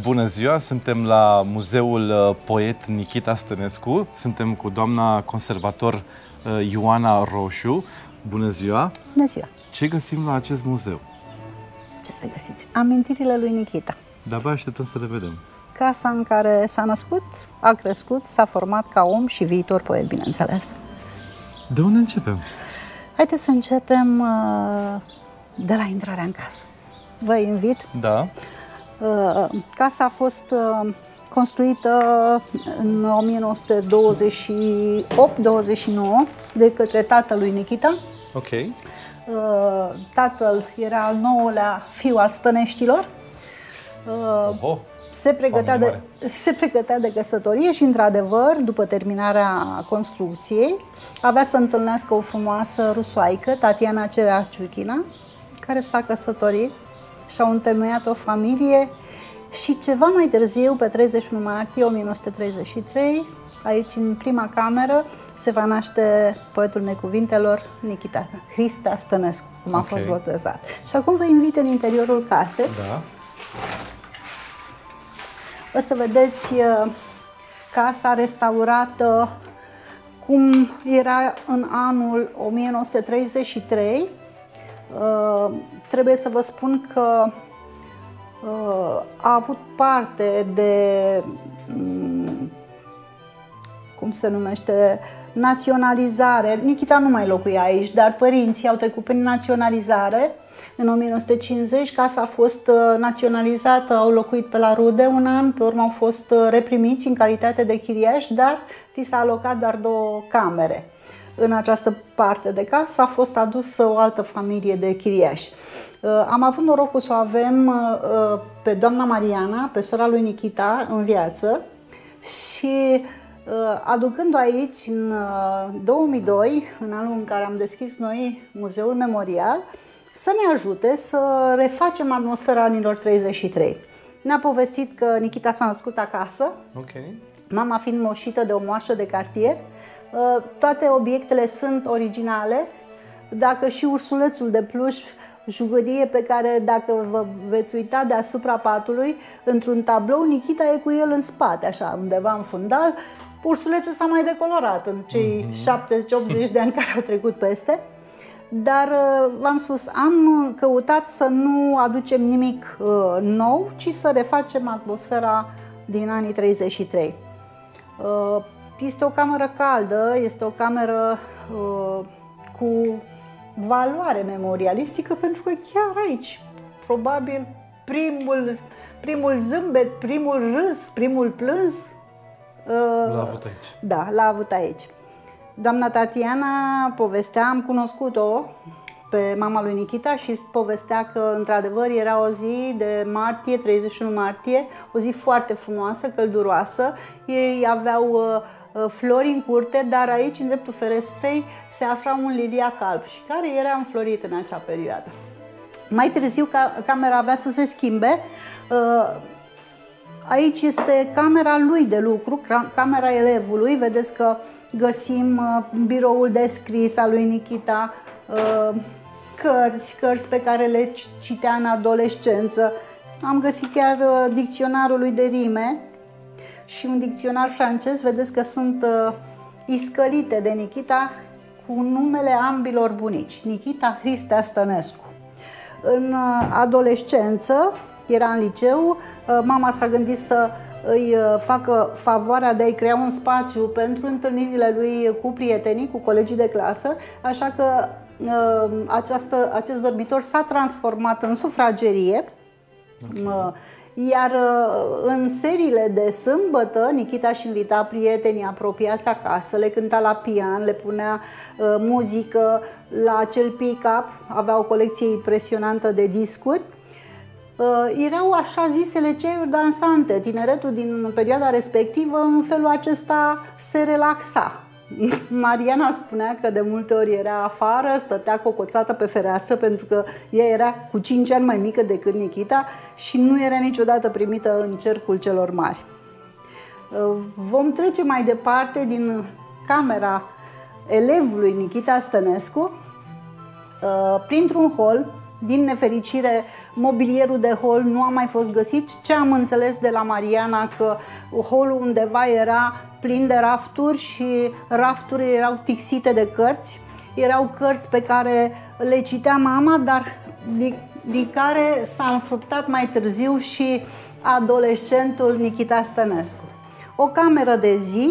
Bună ziua, suntem la Muzeul uh, Poet Nikita Stănescu. Suntem cu doamna conservator uh, Ioana Roșu. Bună ziua! Bună ziua! Ce găsim la acest muzeu? Ce să găsiți? Amintirile lui Nikita. De-abia așteptăm să le vedem. Casa în care s-a născut, a crescut, s-a format ca om și viitor poet, bineînțeles. De unde începem? Haideți să începem uh, de la intrarea în casă. Vă invit. Da. Uh, casa a fost uh, construită în 1928-29 de către tatălui Nikita. Ok. Uh, tatăl era al nouălea fiu al stăneștilor. Oho. Se pregătea, de, se pregătea de căsătorie și, într-adevăr, după terminarea construcției, avea să întâlnească o frumoasă rusoaică, Tatiana Cereaciuchina, care s-a căsătorit și-au întemeiat o familie și ceva mai târziu, pe 31 martie 1933, aici în prima cameră, se va naște poetul necuvintelor Nikita Hrista Stănescu, cum a okay. fost botezat. Și acum vă invit în interiorul casei. Da. O să vedeți uh, casa restaurată cum era în anul 1933. Uh, trebuie să vă spun că uh, a avut parte de mm, cum se numește, naționalizare. Nikita nu mai locuia aici, dar părinții au trecut prin naționalizare. În 1950 casa a fost uh, naționalizată, au locuit pe la Rude un an, pe urmă au fost uh, reprimiți în calitate de chiriași, dar li s-a alocat doar două camere. În această parte de casă a fost adusă o altă familie de chiriași. Uh, am avut norocul să o avem pe doamna Mariana, pe sora lui Nikita, în viață și Uh, aducând-o aici în 2002, uh, în anul în care am deschis noi Muzeul Memorial, să ne ajute să refacem atmosfera anilor 33. Ne-a povestit că Nikita s-a născut acasă, okay. mama fiind moșită de o moașă de cartier. Uh, toate obiectele sunt originale, dacă și ursulețul de pluș jucărie pe care dacă vă veți uita deasupra patului, într-un tablou, Nikita e cu el în spate, așa, undeva în fundal Ursulețul s-a mai decolorat în cei mm-hmm. 70-80 de ani care au trecut peste. Dar uh, v-am spus, am căutat să nu aducem nimic uh, nou, ci să refacem atmosfera din anii 33. Uh, este o cameră caldă, este o cameră uh, cu valoare memorialistică, pentru că chiar aici, probabil, primul, primul zâmbet, primul râs, primul plâns L-a avut aici. Da, l-a avut aici. Doamna Tatiana povestea, am cunoscut-o pe mama lui Nikita și povestea că într-adevăr era o zi de martie, 31 martie, o zi foarte frumoasă, călduroasă. Ei aveau uh, uh, flori în curte, dar aici, în dreptul ferestrei, se afla un liliac alb și care era înflorit în acea perioadă. Mai târziu, camera avea să se schimbe. Uh, Aici este camera lui de lucru, camera elevului. Vedeți că găsim uh, biroul de scris al lui Nikita, uh, cărți, cărți pe care le citea în adolescență. Am găsit chiar uh, dicționarul lui de rime și un dicționar francez. Vedeți că sunt iscălite de Nikita cu numele ambilor bunici, Nikita Hristea Stănescu. În adolescență, era în liceu, uh, mama s-a gândit să îi uh, facă favoarea de a-i crea un spațiu pentru întâlnirile lui cu prietenii, cu colegii de clasă, așa că uh, această, acest dormitor s-a transformat în sufragerie. Okay. Iar în seriile de sâmbătă, Nikita își invita prietenii apropiați acasă, le cânta la pian, le punea uh, muzică la acel pick-up, avea o colecție impresionantă de discuri Uh, erau așa zisele ceaiuri dansante. Tineretul din perioada respectivă în felul acesta se relaxa. Mariana spunea că de multe ori era afară, stătea cocoțată pe fereastră pentru că ea era cu 5 ani mai mică decât Nikita și nu era niciodată primită în cercul celor mari. Uh, vom trece mai departe din camera elevului Nikita Stănescu uh, printr-un hol din nefericire, mobilierul de hol nu a mai fost găsit. Ce am înțeles de la Mariana că holul undeva era plin de rafturi și rafturile erau tixite de cărți. Erau cărți pe care le citea mama, dar din, din care s-a înfruptat mai târziu și adolescentul Nikita Stănescu. O cameră de zi,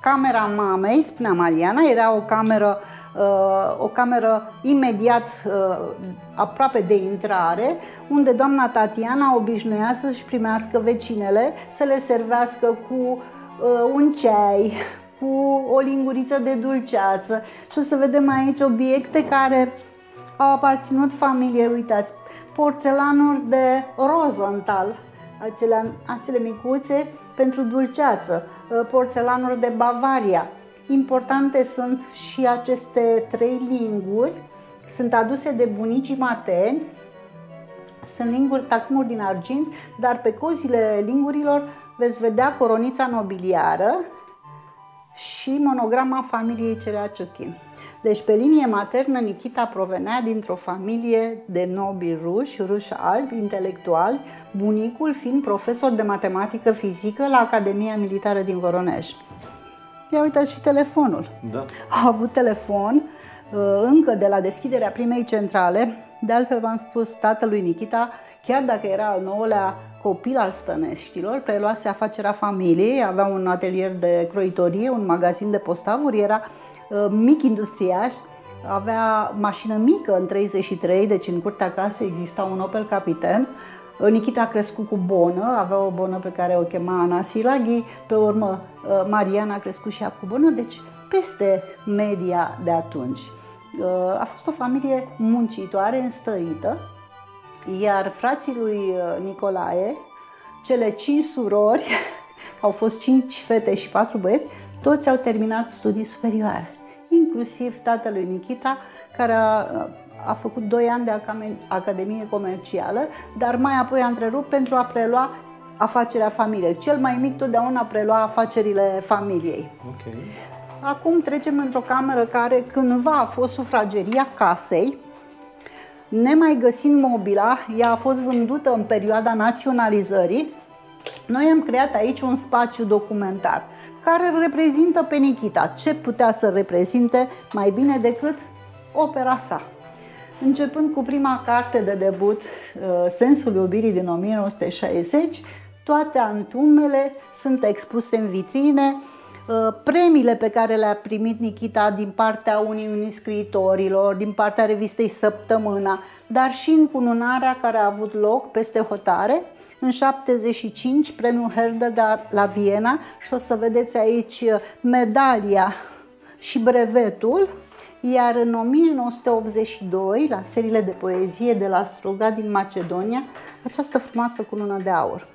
camera mamei, spunea Mariana, era o cameră uh, o cameră imediat uh, aproape de intrare, unde doamna Tatiana obișnuia să-și primească vecinele, să le servească cu uh, un ceai, cu o linguriță de dulceață și o să vedem aici obiecte care au aparținut familiei, uitați, porțelanuri de Rosenthal, acele, acele micuțe pentru dulceață, uh, porțelanuri de Bavaria. Importante sunt și aceste trei linguri, sunt aduse de bunicii materni, sunt linguri tacmuri din argint, dar pe cozile lingurilor veți vedea coronița nobiliară și monograma familiei Cereaciuchin. Deci, pe linie maternă, Nikita provenea dintr-o familie de nobili ruși, ruși albi, intelectuali, bunicul fiind profesor de matematică fizică la Academia Militară din Voronej. Ia uitați și telefonul. Da. A avut telefon uh, încă de la deschiderea primei centrale. De altfel v-am spus, tatălui Nikita, chiar dacă era al nouălea copil al stăneștilor, preluase afacerea familiei, avea un atelier de croitorie, un magazin de postavuri, era uh, mic industriaș, avea mașină mică în 33, deci în curtea casei exista un Opel Capitan, Nikita a crescut cu bonă, avea o bonă pe care o chema Ana Silaghi, pe urmă uh, Mariana a crescut și ea cu bonă, deci peste media de atunci. Uh, a fost o familie muncitoare, înstărită, iar frații lui uh, Nicolae, cele cinci surori, au fost cinci fete și patru băieți, toți au terminat studii superioare, inclusiv tatălui Nikita, care a a făcut 2 ani de Academie Comercială, dar mai apoi a întrerupt pentru a prelua afacerea familiei. Cel mai mic totdeauna prelua afacerile familiei. Okay. Acum trecem într-o cameră care cândva a fost sufrageria casei, nemai găsind mobila, ea a fost vândută în perioada naționalizării. Noi am creat aici un spațiu documentar care reprezintă pe Nikita. Ce putea să reprezinte mai bine decât opera sa? Începând cu prima carte de debut, uh, Sensul iubirii din 1960, toate antumele sunt expuse în vitrine, uh, premiile pe care le-a primit Nikita din partea Uniunii Scriitorilor, din partea revistei Săptămâna, dar și încununarea care a avut loc peste hotare, în 75 premiul Herder de la Viena. Și o să vedeți aici uh, medalia și brevetul iar în 1982, la seriile de poezie de la Struga din Macedonia, această frumoasă cunună de aur.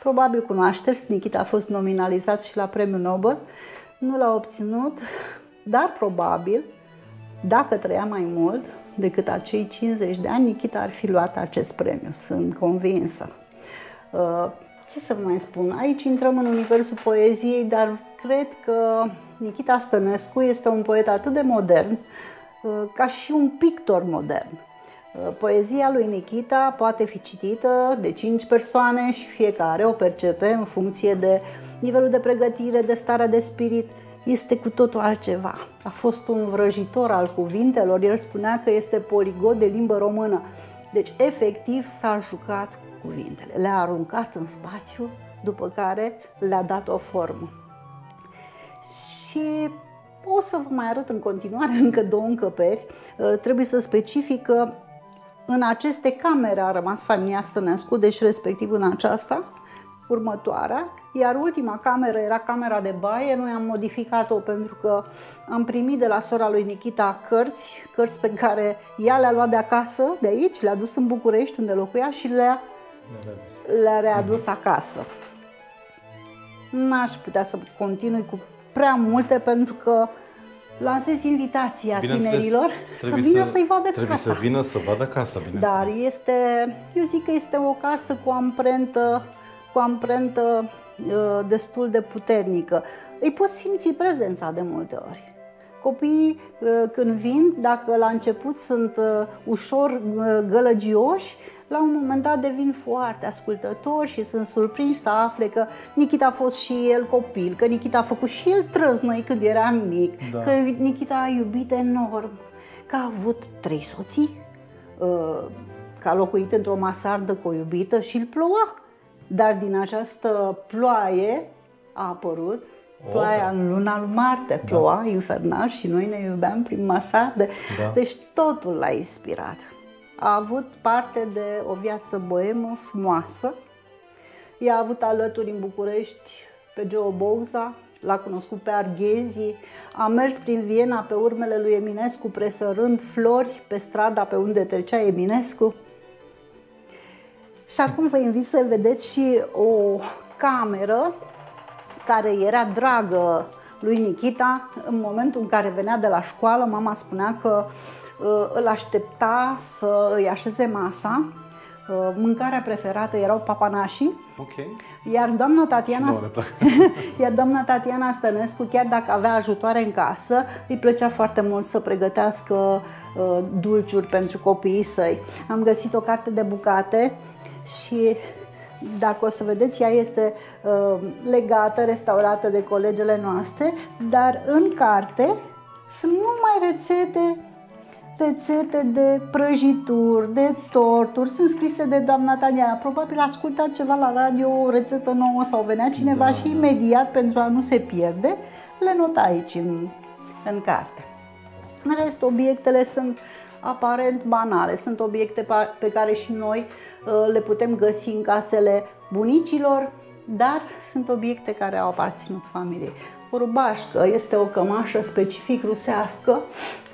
Probabil cunoașteți, Nikita a fost nominalizat și la premiul Nobel, nu l-a obținut, dar probabil, dacă trăia mai mult decât acei 50 de ani, Nikita ar fi luat acest premiu, sunt convinsă. Uh, ce să vă mai spun? Aici intrăm în universul poeziei, dar cred că Nikita Stănescu este un poet atât de modern uh, ca și un pictor modern. Uh, poezia lui Nikita poate fi citită de cinci persoane și fiecare o percepe în funcție de nivelul de pregătire, de starea de spirit. Este cu totul altceva. A fost un vrăjitor al cuvintelor, el spunea că este poligot de limbă română. Deci, efectiv, s-a jucat cu cuvintele, le-a aruncat în spațiu, după care le-a dat o formă și o să vă mai arăt în continuare încă două încăperi. Uh, trebuie să specific că în aceste camere a rămas familia Stănescu, deci respectiv în aceasta, următoarea, iar ultima cameră era camera de baie. Noi am modificat-o pentru că am primit de la sora lui Nikita cărți, cărți pe care ea le-a luat de acasă, de aici, le-a dus în București, unde locuia și le-a, le-a readus acasă. N-aș putea să continui cu prea multe pentru că lansez invitația tinerilor să vină să, i vadă trebuie casa. să vină să vadă casa, Dar este, eu zic că este o casă cu amprentă, cu amprentă uh, destul de puternică. Îi poți simți prezența de multe ori. Copiii când vin, dacă la început sunt ușor gălăgioși, la un moment dat devin foarte ascultători și sunt surprinși să afle că Nikita a fost și el copil, că Nikita a făcut și el trăznăi când era mic, da. că Nikita a iubit enorm, că a avut trei soții, că a locuit într-o masardă cu o iubită și îl ploua. Dar din această ploaie a apărut ploaia în luna lui Marte, da. ploua da. infernal și noi ne iubeam prin masarde. Da. Deci totul l-a inspirat. A avut parte de o viață boemă frumoasă. I-a avut alături în București pe Geo Bogza, l-a cunoscut pe Arghezi, a mers prin Viena pe urmele lui Eminescu presărând flori pe strada pe unde trecea Eminescu. Și acum vă invit să vedeți și o cameră care era dragă lui Nikita. În momentul în care venea de la școală, mama spunea că uh, îl aștepta să îi așeze masa. Uh, mâncarea preferată erau papanașii. Okay. Iar doamna Tatiana, iar doamna Tatiana Stănescu, chiar dacă avea ajutoare în casă, îi plăcea foarte mult să pregătească uh, dulciuri pentru copiii săi. Am găsit o carte de bucate și dacă o să vedeți, ea este uh, legată, restaurată de colegele noastre, dar în carte sunt numai rețete rețete de prăjituri, de torturi, sunt scrise de doamna Tania. Probabil a ascultat ceva la radio, o rețetă nouă sau venea cineva da, și da. imediat, pentru a nu se pierde, le nota aici în, în carte. În rest, obiectele sunt aparent banale. Sunt obiecte pe care și noi uh, le putem găsi în casele bunicilor, dar sunt obiecte care au aparținut familiei. O rubașcă este o cămașă specific rusească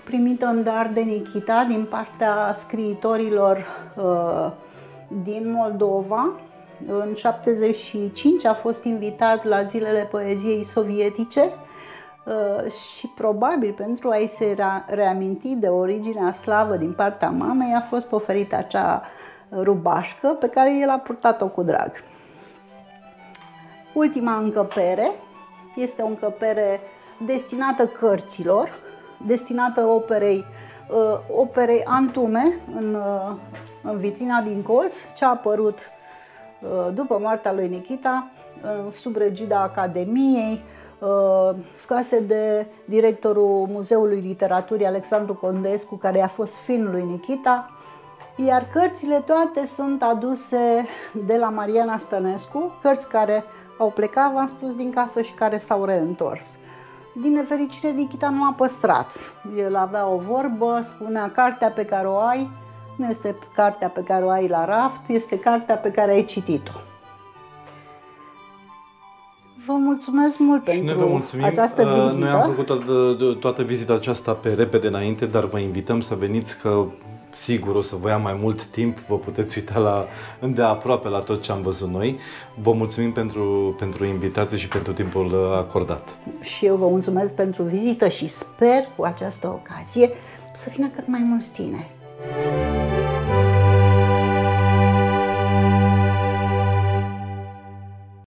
primită în dar de Nikita din partea scriitorilor uh, din Moldova. În 75 a fost invitat la zilele poeziei sovietice Uh, și probabil pentru a-i se reaminti de originea slavă din partea mamei a fost oferită acea rubașcă pe care el a purtat-o cu drag. Ultima încăpere este o încăpere destinată cărților, destinată operei, uh, operei Antume în, uh, în vitrina din colț, ce a apărut după moartea lui Nikita sub regida Academiei, Uh, scoase de directorul Muzeului Literaturii Alexandru Condescu, care a fost fin lui Nikita, iar cărțile toate sunt aduse de la Mariana Stănescu, cărți care au plecat, v-am spus, din casă și care s-au reîntors. Din nefericire, Nikita nu a păstrat. El avea o vorbă, spunea, cartea pe care o ai nu este cartea pe care o ai la raft, este cartea pe care ai citit-o. Vă mulțumesc mult și pentru vă mulțumim. această uh, vizită. Noi am făcut toată, toată vizita aceasta pe repede înainte, dar vă invităm să veniți că sigur o să vă ia mai mult timp, vă puteți uita la, îndeaproape la tot ce am văzut noi. Vă mulțumim pentru, pentru invitație și pentru timpul acordat. Și eu vă mulțumesc pentru vizită și sper cu această ocazie să vină cât mai mulți tineri.